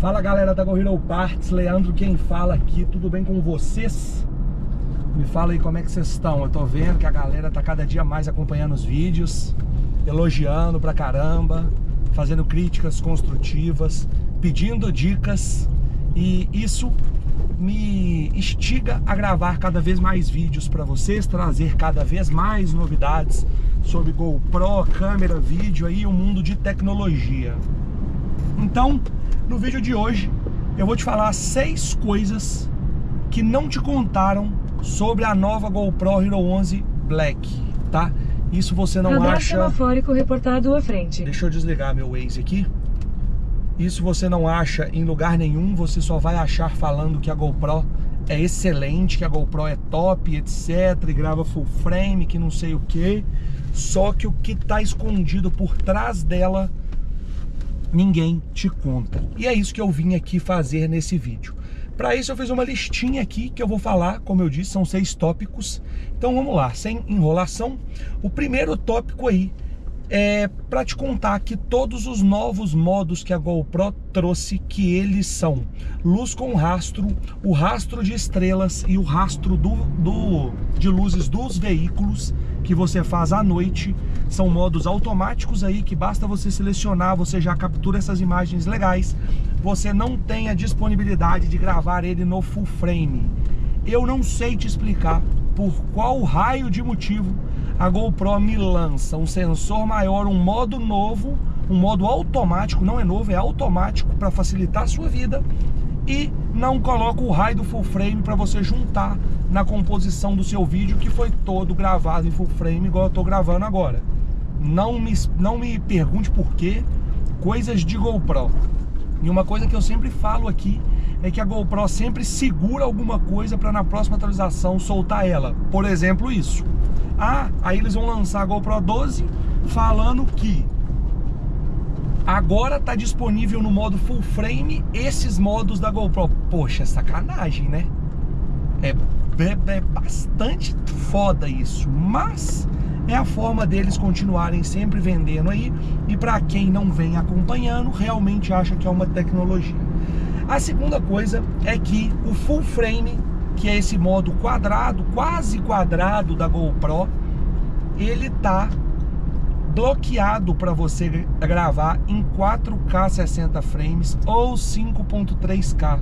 Fala galera da GoHero Parts, Leandro quem fala aqui, tudo bem com vocês? Me fala aí como é que vocês estão, eu tô vendo que a galera tá cada dia mais acompanhando os vídeos, elogiando pra caramba, fazendo críticas construtivas, pedindo dicas e isso me instiga a gravar cada vez mais vídeos para vocês, trazer cada vez mais novidades sobre GoPro, câmera, vídeo aí, o um mundo de tecnologia. Então, no vídeo de hoje, eu vou te falar seis coisas que não te contaram sobre a nova GoPro Hero 11 Black, tá? Isso você não Radar acha... semafórico reportado à frente. Deixa eu desligar meu Waze aqui. Isso você não acha em lugar nenhum, você só vai achar falando que a GoPro é excelente, que a GoPro é top, etc, e grava full frame, que não sei o que. Só que o que está escondido por trás dela ninguém te conta. E é isso que eu vim aqui fazer nesse vídeo. Para isso eu fiz uma listinha aqui que eu vou falar, como eu disse, são seis tópicos. Então vamos lá, sem enrolação. O primeiro tópico aí é para te contar que todos os novos modos que a GoPro trouxe, que eles são luz com rastro, o rastro de estrelas e o rastro do, do, de luzes dos veículos que você faz à noite, são modos automáticos aí que basta você selecionar, você já captura essas imagens legais, você não tem a disponibilidade de gravar ele no full frame. Eu não sei te explicar por qual raio de motivo a GoPro me lança um sensor maior, um modo novo, um modo automático, não é novo, é automático para facilitar a sua vida e não coloca o raio do full frame para você juntar na composição do seu vídeo que foi todo gravado em full frame igual eu estou gravando agora. Não me, não me pergunte por quê, coisas de GoPro. E uma coisa que eu sempre falo aqui é que a GoPro sempre segura alguma coisa para na próxima atualização soltar ela. Por exemplo, isso. Ah, aí eles vão lançar a GoPro 12 falando que agora tá disponível no modo full frame esses modos da GoPro. Poxa, sacanagem, né? É, é, é bastante foda isso, mas é a forma deles continuarem sempre vendendo aí e para quem não vem acompanhando realmente acha que é uma tecnologia. A segunda coisa é que o full frame que é esse modo quadrado, quase quadrado da GoPro, ele tá bloqueado para você gravar em 4K 60 frames ou 5.3K.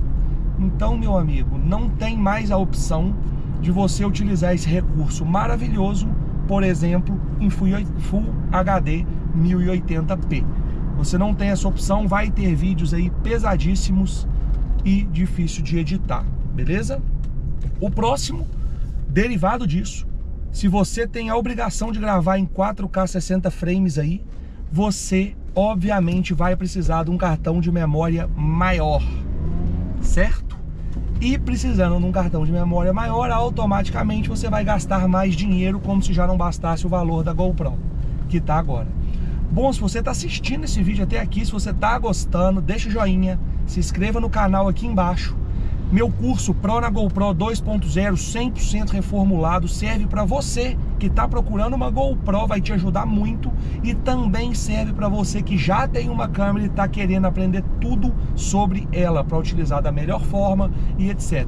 Então, meu amigo, não tem mais a opção de você utilizar esse recurso maravilhoso, por exemplo, em Full HD 1080p. Você não tem essa opção, vai ter vídeos aí pesadíssimos e difícil de editar, beleza? O próximo, derivado disso, se você tem a obrigação de gravar em 4K 60 frames aí, você obviamente vai precisar de um cartão de memória maior, certo? E precisando de um cartão de memória maior, automaticamente você vai gastar mais dinheiro, como se já não bastasse o valor da GoPro, que está agora. Bom, se você está assistindo esse vídeo até aqui, se você está gostando, deixa o joinha, se inscreva no canal aqui embaixo meu curso Pro na GoPro 2.0 100% reformulado serve para você que está procurando uma GoPro, vai te ajudar muito e também serve para você que já tem uma câmera e está querendo aprender tudo sobre ela para utilizar da melhor forma e etc.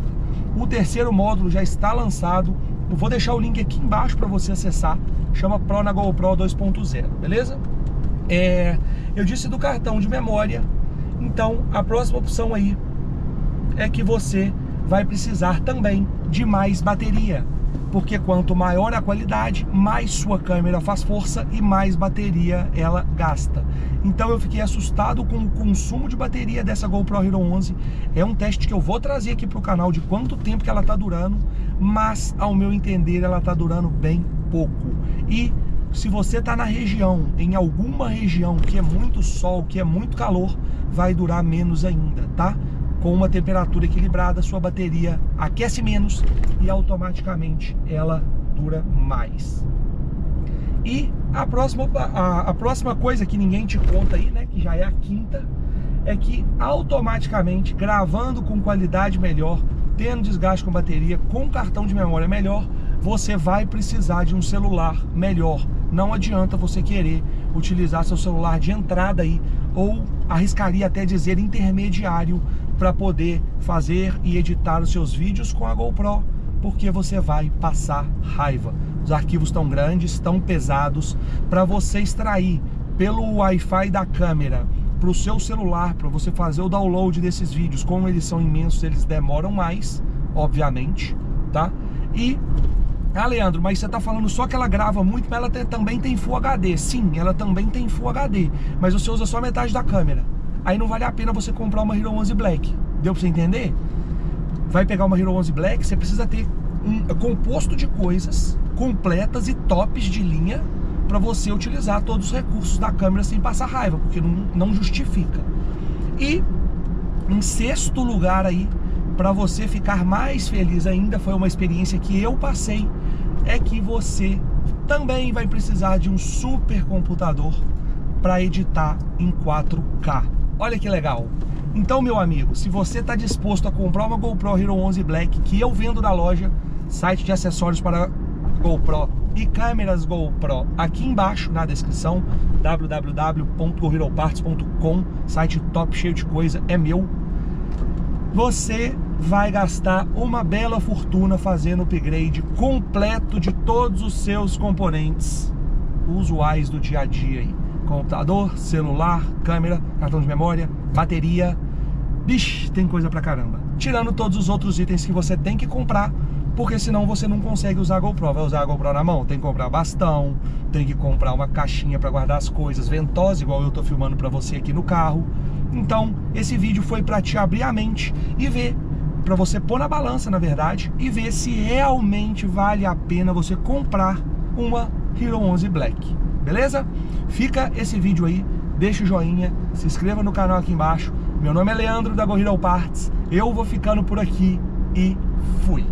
O terceiro módulo já está lançado, eu vou deixar o link aqui embaixo para você acessar, chama Pro na GoPro 2.0, beleza? É, eu disse do cartão de memória, então a próxima opção aí é que você vai precisar também de mais bateria. Porque quanto maior a qualidade, mais sua câmera faz força e mais bateria ela gasta. Então eu fiquei assustado com o consumo de bateria dessa GoPro Hero 11. É um teste que eu vou trazer aqui para o canal de quanto tempo que ela está durando, mas ao meu entender ela está durando bem pouco. E se você está na região, em alguma região que é muito sol, que é muito calor, vai durar menos ainda, tá? Com uma temperatura equilibrada, sua bateria aquece menos e automaticamente ela dura mais. E a próxima, a, a, próxima coisa que ninguém te conta aí, né, que já é a quinta, é que automaticamente, gravando com qualidade melhor, tendo desgaste com bateria, com cartão de memória melhor, você vai precisar de um celular melhor. Não adianta você querer utilizar seu celular de entrada aí, ou arriscaria até dizer intermediário para poder fazer e editar os seus vídeos com a GoPro, porque você vai passar raiva. Os arquivos estão grandes, tão pesados, para você extrair pelo Wi-Fi da câmera para o seu celular, para você fazer o download desses vídeos, como eles são imensos, eles demoram mais, obviamente, tá? E ah, Leandro, mas você está falando só que ela grava muito, mas ela também tem Full HD. Sim, ela também tem Full HD, mas você usa só metade da câmera. Aí não vale a pena você comprar uma Hero 11 Black. Deu para você entender? Vai pegar uma Hero 11 Black, você precisa ter um composto de coisas completas e tops de linha para você utilizar todos os recursos da câmera sem passar raiva, porque não, não justifica. E em sexto lugar aí, para você ficar mais feliz ainda, foi uma experiência que eu passei, é que você também vai precisar de um super computador para editar em 4K. Olha que legal! Então, meu amigo, se você está disposto a comprar uma GoPro Hero 11 Black que eu vendo na loja, site de acessórios para GoPro e câmeras GoPro aqui embaixo na descrição www.goheroparts.com site top cheio de coisa, é meu você vai gastar uma bela fortuna fazendo upgrade completo de todos os seus componentes usuais do dia a dia aí. Computador, celular, câmera, cartão de memória, bateria. Bicho, tem coisa pra caramba. Tirando todos os outros itens que você tem que comprar, porque senão você não consegue usar a GoPro. Vai usar a GoPro na mão? Tem que comprar bastão, tem que comprar uma caixinha para guardar as coisas, ventosa, igual eu tô filmando para você aqui no carro. Então, esse vídeo foi para te abrir a mente e ver, para você pôr na balança, na verdade, e ver se realmente vale a pena você comprar uma Hero 11 Black. Beleza? Fica esse vídeo aí, deixa o joinha, se inscreva no canal aqui embaixo. Meu nome é Leandro da Gorilla Parts. Eu vou ficando por aqui e fui.